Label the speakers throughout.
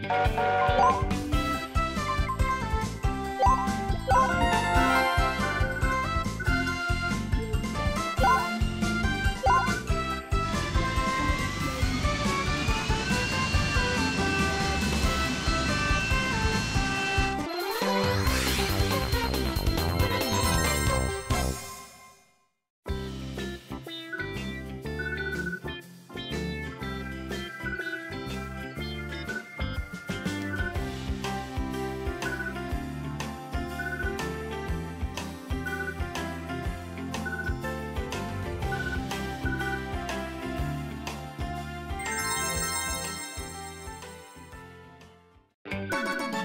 Speaker 1: Thank you. Thank you.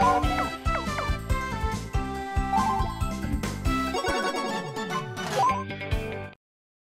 Speaker 1: Wow.